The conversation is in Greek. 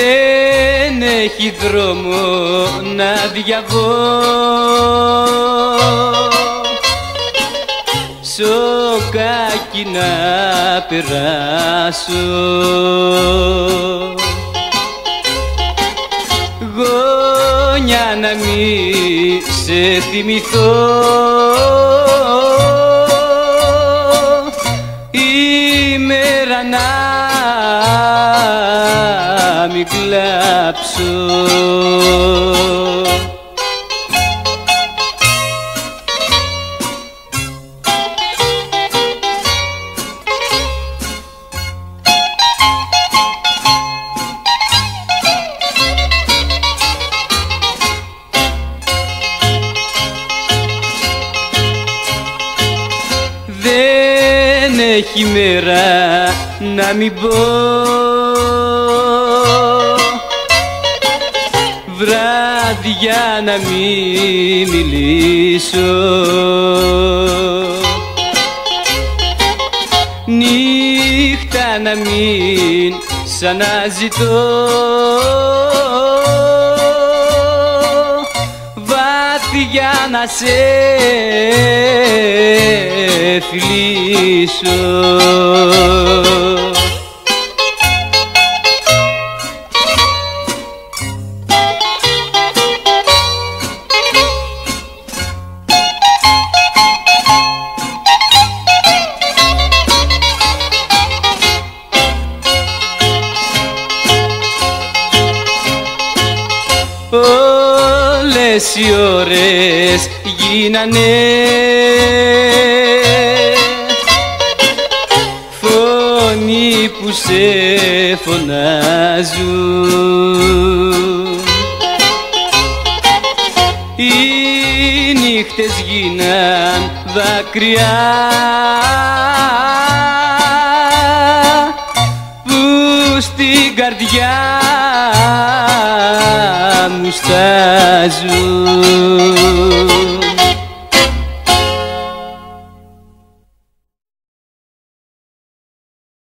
έχει δρόμο να διαβώ. Σοκάκι να περάσω γόνια να μη σε θυμηθώ μην κλάψω Δεν έχει μέρα να μην πω Βράδια να μην μιλήσω. Νύχτα να μην σ' αναζητώ. Βάθια να σε φιλήσω Όλες οι ώρες γίνανε. Φωνή που σε φωνάζουν. Οι νύχτες γίναν δάκρυα. Που στην καρδιά μου στάζουν